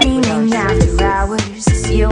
你们呀